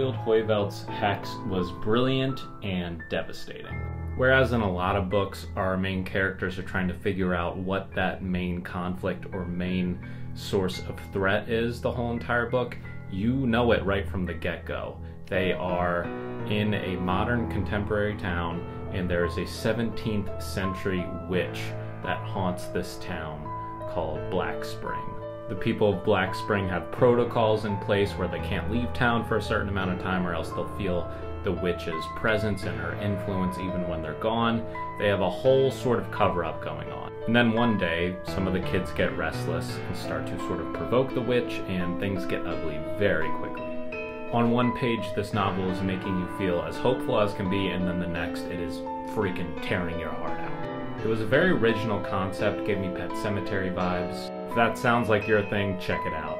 Heuvelt's hex was brilliant and devastating. Whereas in a lot of books, our main characters are trying to figure out what that main conflict or main source of threat is the whole entire book, you know it right from the get go. They are in a modern contemporary town, and there is a 17th century witch that haunts this town called Black Spring. The people of Black Spring have protocols in place where they can't leave town for a certain amount of time, or else they'll feel the witch's presence and her influence even when they're gone. They have a whole sort of cover up going on. And then one day, some of the kids get restless and start to sort of provoke the witch, and things get ugly very quickly. On one page, this novel is making you feel as hopeful as can be, and then the next, it is freaking tearing your heart out. It was a very original concept, gave me Pet Sematary vibes. If that sounds like your thing, check it out.